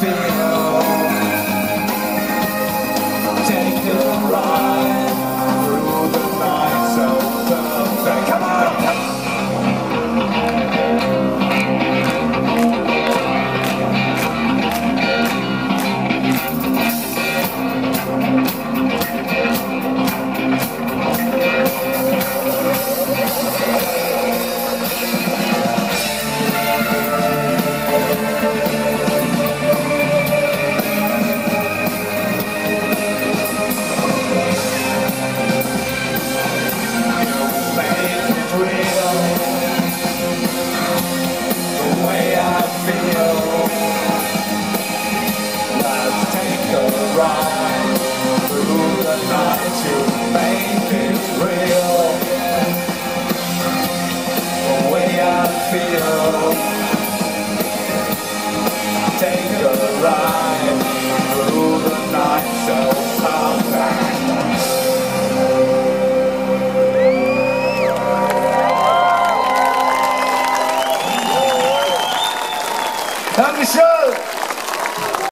feel. Dankeschön.